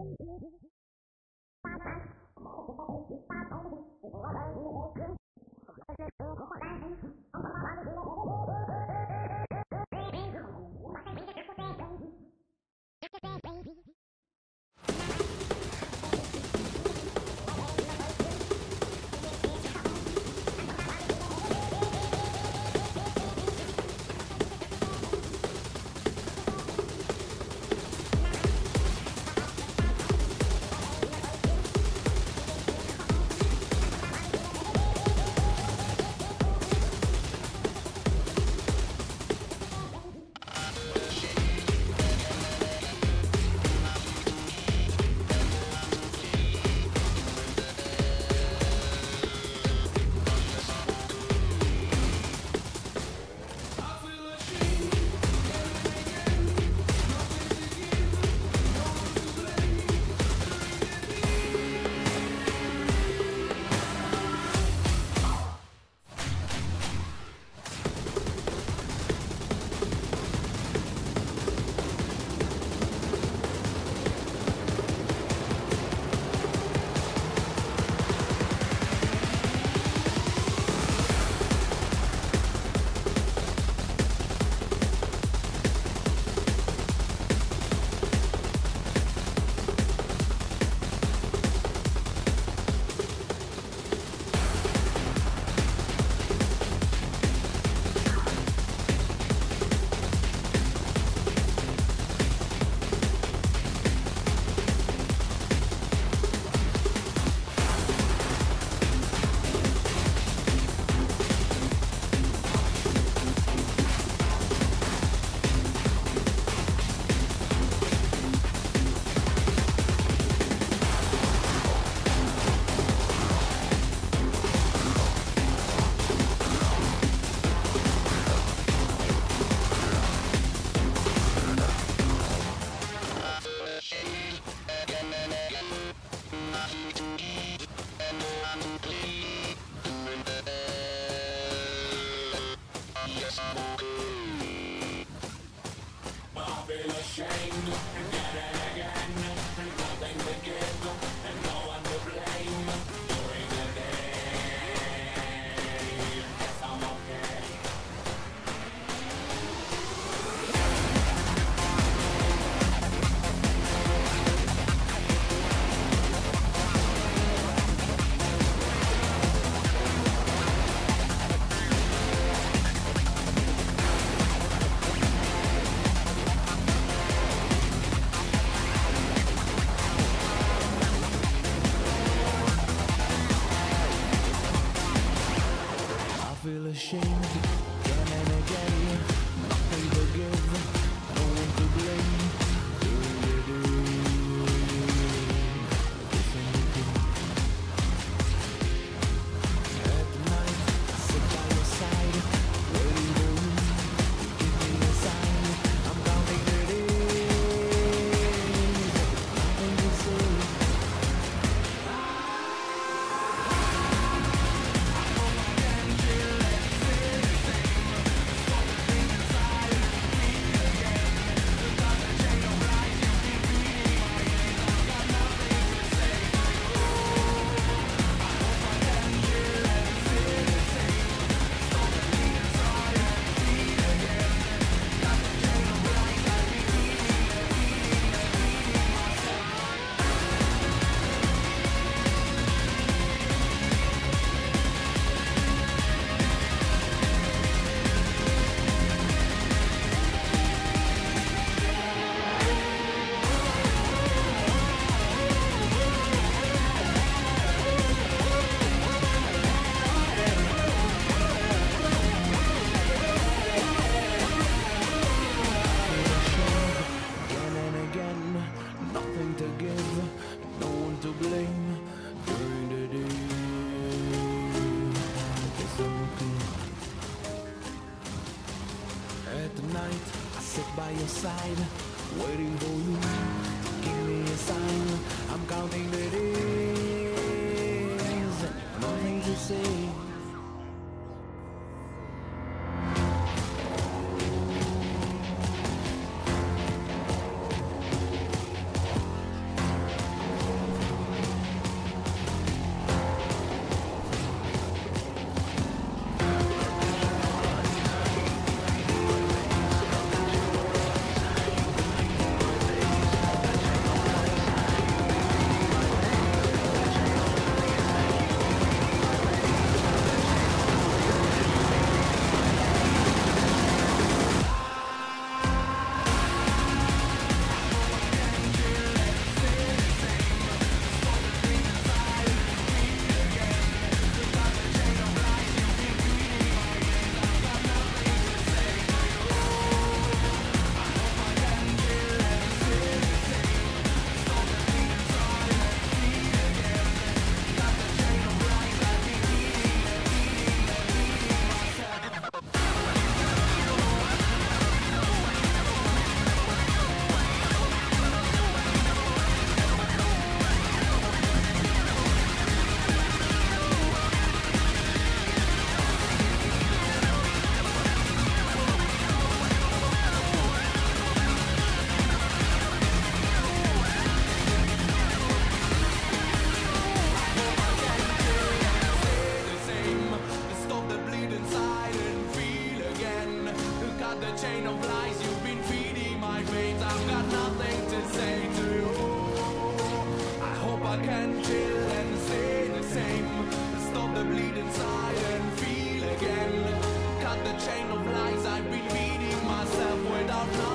Bye. to give, no one to blame during the day. Okay. At night, I sit by your side, waiting for you. can chill and stay the same. Stop the bleed inside and feel again. Cut the chain of lies I've been leading myself without knowing.